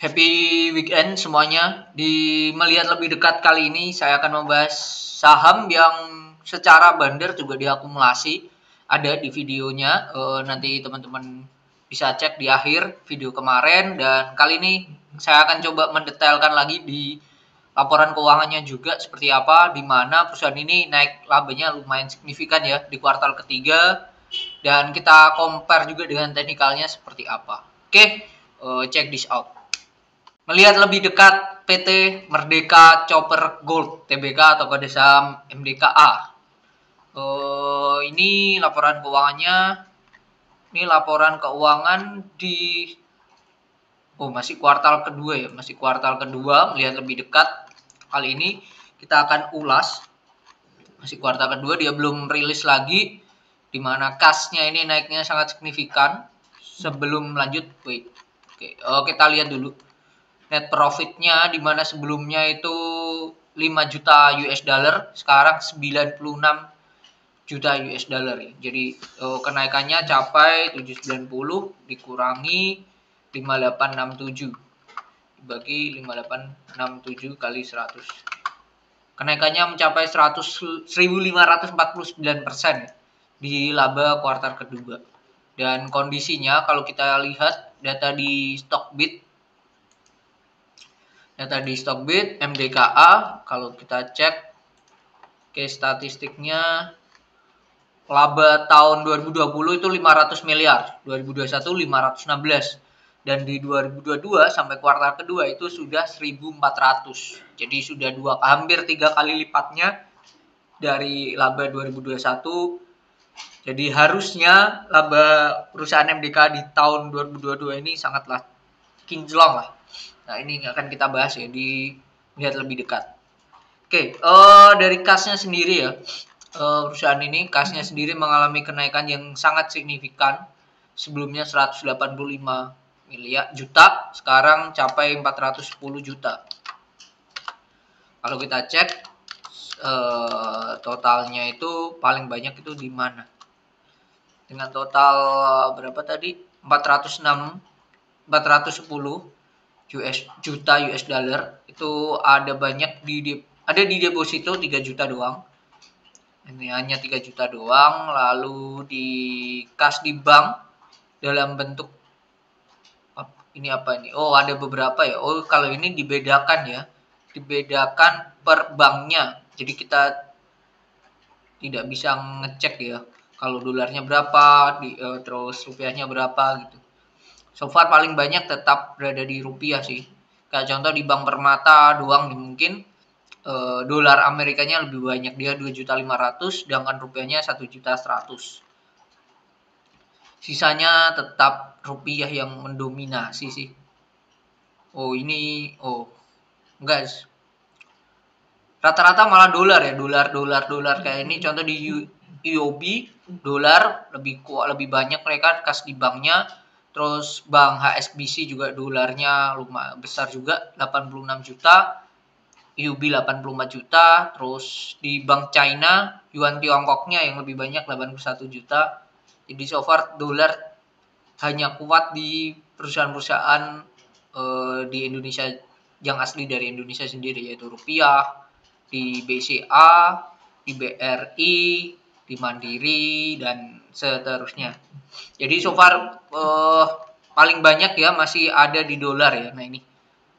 Happy weekend semuanya. Di melihat lebih dekat kali ini saya akan membahas saham yang secara bandar juga diakumulasi. Ada di videonya. E, nanti teman-teman bisa cek di akhir video kemarin dan kali ini saya akan coba mendetailkan lagi di laporan keuangannya juga seperti apa di mana perusahaan ini naik labanya lumayan signifikan ya di kuartal ketiga dan kita compare juga dengan teknikalnya seperti apa. Oke, uh, check this out. Melihat lebih dekat PT Merdeka Chopper Gold TBK atau kode saham MDKA. Uh, ini laporan keuangannya. Ini laporan keuangan di Oh, masih kuartal kedua ya, masih kuartal kedua. Melihat lebih dekat kali ini kita akan ulas. Masih kuartal kedua dia belum rilis lagi di mana kasnya ini naiknya sangat signifikan. Sebelum lanjut, wait. Oke, oh, kita lihat dulu net profitnya di mana sebelumnya itu 5 juta US dollar sekarang 96 juta US dollar ya. Jadi oh, kenaikannya capai 790 dikurangi 5867 dibagi 5867 kali 100. Kenaikannya mencapai 100 1549% di laba kuartal kedua. Dan kondisinya kalau kita lihat data di Stockbit data di Stockbit MDKA kalau kita cek ke statistiknya laba tahun 2020 itu 500 miliar 2021 516 dan di 2022 sampai kuartal kedua itu sudah 1400 jadi sudah dua hampir tiga kali lipatnya dari laba 2021 jadi harusnya laba perusahaan MDK di tahun 2022 ini sangatlah kinclong lah Nah, ini akan kita bahas ya di lihat lebih dekat. Oke, uh, dari kasnya sendiri ya. Uh, perusahaan ini kasnya sendiri mengalami kenaikan yang sangat signifikan. Sebelumnya 185 miliar juta, sekarang capai 410 juta. Kalau kita cek uh, totalnya itu paling banyak itu di mana? Dengan total berapa tadi? 406 410 US juta US dollar itu ada banyak di, ada di deposito 3 juta doang. Ini hanya 3 juta doang lalu di kas di bank dalam bentuk ini apa ini? Oh ada beberapa ya. Oh kalau ini dibedakan ya. Dibedakan per banknya. Jadi kita tidak bisa ngecek ya kalau dolarnya berapa di, uh, terus rupiahnya berapa gitu so far paling banyak tetap berada di rupiah sih. Kayak contoh di Bank Permata doang nih mungkin e, dolar Amerikanya lebih banyak. Dia 2.500 sedangkan rupiahnya 1.100 sisanya tetap rupiah yang mendominasi sih. Oh ini oh guys rata-rata malah dolar ya dolar dolar dolar. Kayak ini contoh di UOB dolar lebih kuat lebih banyak mereka kas di banknya Terus Bank HSBC juga dolarnya lumayan besar juga 86 juta. UB 85 juta, terus di Bank China yuan Tiongkoknya yang lebih banyak 81 juta. Jadi so far dolar hanya kuat di perusahaan-perusahaan uh, di Indonesia yang asli dari Indonesia sendiri yaitu rupiah, di BCA, di BRI, di Mandiri dan seterusnya. Jadi so far uh, paling banyak ya masih ada di dolar ya. Nah ini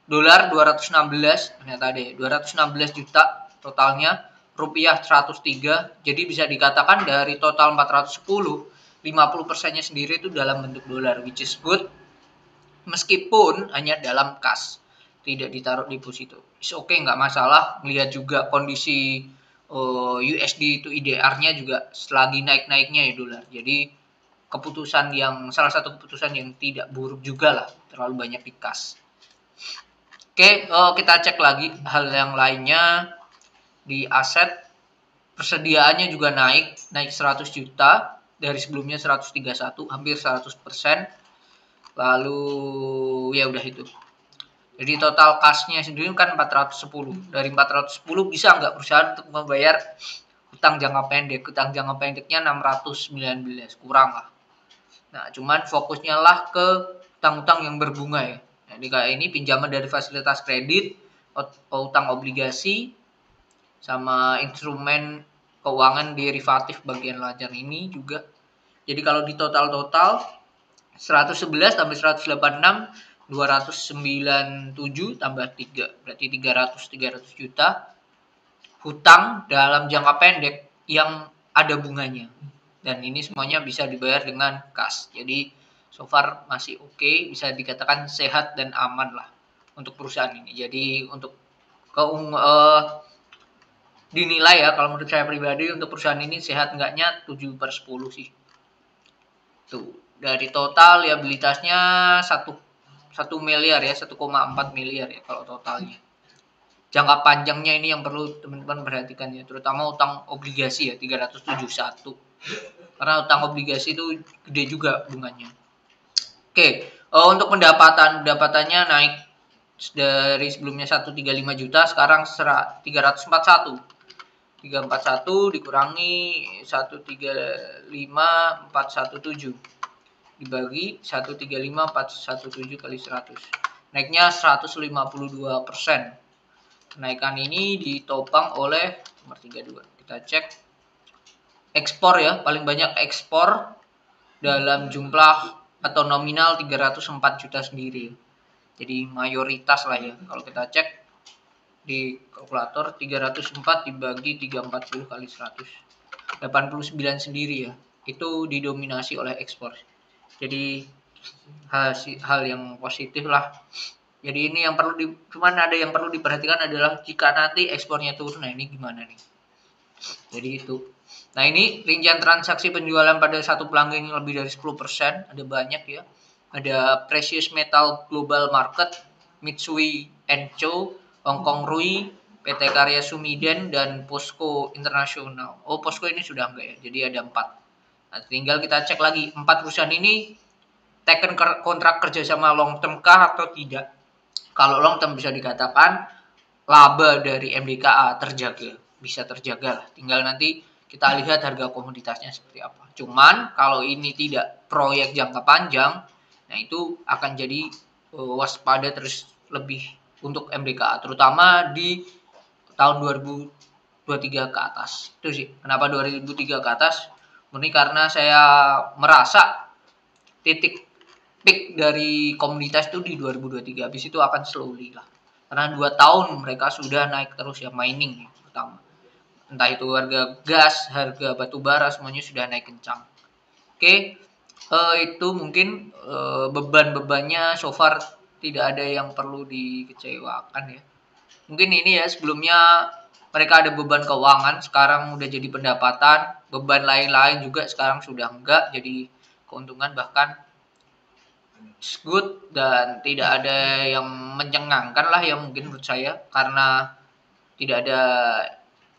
dolar 216 ternyata ada ya 216 juta totalnya rupiah 103 jadi bisa dikatakan dari total 410 50 persennya sendiri itu dalam bentuk dolar which is good meskipun hanya dalam kas tidak ditaruh di deposito is oke okay, nggak masalah melihat juga kondisi eh, USD itu IDR-nya juga selagi naik-naiknya ya dolar jadi keputusan yang salah satu keputusan yang tidak buruk juga lah terlalu banyak di kas. Oke, uh, kita cek lagi hal yang lainnya di aset persediaannya juga naik, naik 100 juta dari sebelumnya 131, hampir 100%. Lalu ya udah itu. Jadi total kasnya sendiri kan 410. Dari 410 bisa nggak perusahaan untuk membayar utang jangka pendek? Utang jangka pendeknya 619, kurang lah. Nah, cuman fokusnya lah ke utang-utang yang berbunga ya. Jadi kayak ini pinjaman dari fasilitas kredit, utang obligasi, sama instrumen keuangan derivatif bagian lajar ini juga. Jadi kalau di total-total 111 tambah 186 297 tambah 3 berarti 300 300 juta hutang dalam jangka pendek yang ada bunganya. Dan ini semuanya bisa dibayar dengan kas. Jadi so far masih oke okay, bisa dikatakan sehat dan aman lah untuk perusahaan ini. Jadi untuk keung uh, dinilai ya kalau menurut saya pribadi untuk perusahaan ini sehat enggaknya 7 per 10 sih. Tuh dari total liabilitasnya satu satu miliar ya 1,4 miliar ya kalau totalnya. Jangka panjangnya ini yang perlu teman-teman perhatikan ya terutama utang obligasi ya 371 karena utang obligasi itu gede juga bunganya. Oke uh, untuk pendapatan pendapatannya naik dari sebelumnya 135 juta sekarang 341 341 dikurangi 135 417 dibagi 135417 kali 100 naiknya 152 persen. Kenaikan ini ditopang oleh nomor 32 kita cek. Ekspor ya paling banyak ekspor dalam jumlah atau nominal 304 juta sendiri. Jadi mayoritas lah ya kalau kita cek di kalkulator 304 dibagi 340 kali 100 89 sendiri ya itu didominasi oleh ekspor jadi hal hal yang positif lah. Jadi ini yang perlu di cuman ada yang perlu diperhatikan adalah jika nanti ekspornya turun nah ini gimana nih? Jadi itu. Nah ini rincian transaksi penjualan pada satu pelanggan yang lebih dari 10% ada banyak ya. Ada precious metal global market Mitsui Encho Hongkong Rui PT Karya Sumiden dan Posco Internasional. Oh Posco ini sudah enggak ya? Jadi ada empat Nah, tinggal kita cek lagi empat perusahaan ini taken kontrak kerja sama long term kah atau tidak. Kalau long term bisa dikatakan laba dari MDKA terjaga, bisa terjaga lah. Tinggal nanti kita lihat harga komoditasnya seperti apa. Cuman kalau ini tidak proyek jangka panjang, nah itu akan jadi uh, waspada terus lebih untuk MDKA, terutama di tahun 2023 ke atas. Itu sih. Kenapa 2003 ke atas? Murni karena saya merasa titik peak dari komunitas itu di 2023 habis itu akan slowly lah. Karena dua tahun mereka sudah naik terus ya mining pertama. Entah itu harga gas harga batu bara semuanya sudah naik kencang. Oke uh, itu mungkin uh, beban-bebannya so far tidak ada yang perlu dikecewakan ya. Mungkin ini ya sebelumnya mereka ada beban keuangan sekarang udah jadi pendapatan. Beban lain-lain juga sekarang sudah enggak jadi keuntungan bahkan good dan tidak ada yang mencengangkan lah yang mungkin menurut saya karena tidak ada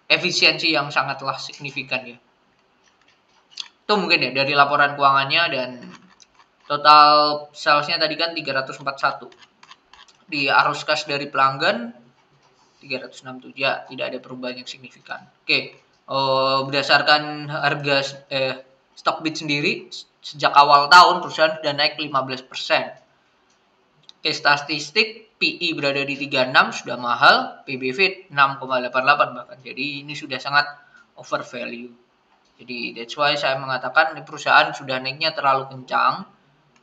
efisiensi yang sangatlah signifikan ya. Itu mungkin ya dari laporan keuangannya dan total salesnya tadi kan 341 di arus kas dari pelanggan 367 ya tidak ada perubahan yang signifikan. Oke, uh, berdasarkan harga eh, stok bid sendiri sejak awal tahun perusahaan sudah naik 15%. Oke, statistik PI berada di 36 sudah mahal, PBV 6,88 bahkan. Jadi ini sudah sangat over value. Jadi that's why saya mengatakan perusahaan sudah naiknya terlalu kencang.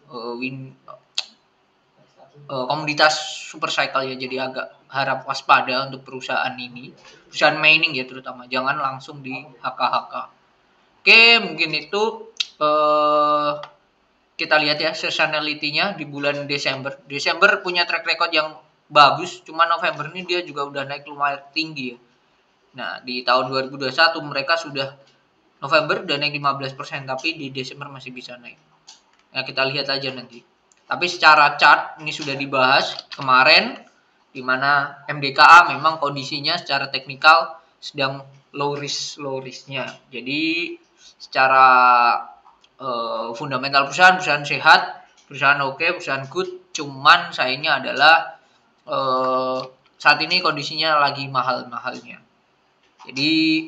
Uh, win uh, komoditas super cycle ya jadi agak harap waspada untuk perusahaan ini perusahaan mining ya terutama. Jangan langsung di HK-HK oke mungkin itu uh, kita lihat ya seasonality-nya di bulan Desember. Desember punya track record yang bagus cuma November ini dia juga udah naik lumayan tinggi ya. Nah di tahun 2021 mereka sudah November udah naik 15% tapi di Desember masih bisa naik. Nah kita lihat aja nanti. Tapi secara chart ini sudah dibahas kemarin di mana MDKA memang kondisinya secara teknikal sedang low risk low risknya. Jadi secara uh, fundamental perusahaan perusahaan sehat, perusahaan oke, okay, perusahaan good. Cuman sayangnya adalah uh, saat ini kondisinya lagi mahal-mahalnya. Jadi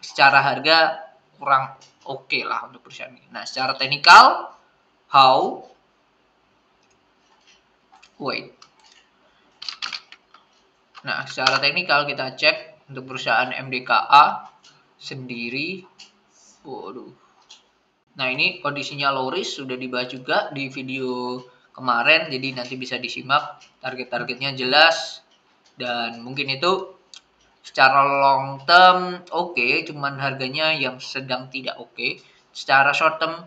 secara harga kurang oke okay lah untuk perusahaan ini. Nah, secara teknikal how wait Nah, secara teknikal kita cek untuk perusahaan MDKA sendiri. Waduh. Nah, ini kondisinya low risk sudah dibahas juga di video kemarin jadi nanti bisa disimak target-targetnya jelas dan mungkin itu secara long term oke okay, cuman harganya yang sedang tidak oke okay. secara short term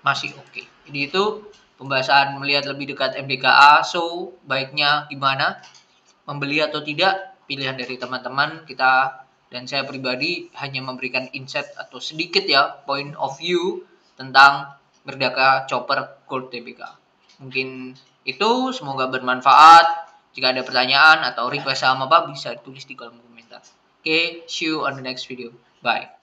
masih oke okay. jadi itu pembahasan melihat lebih dekat MDKA so baiknya gimana membeli atau tidak pilihan dari teman-teman kita dan saya pribadi hanya memberikan insight atau sedikit ya point of view tentang Merdeka Chopper Gold TBK mungkin itu semoga bermanfaat. Jika ada pertanyaan atau request sama apa bisa tulis di kolom komentar. Oke okay, see you on the next video. Bye